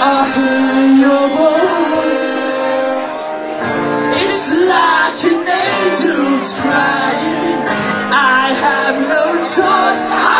I hear your voice. It's like an angel's cry. I have no choice. I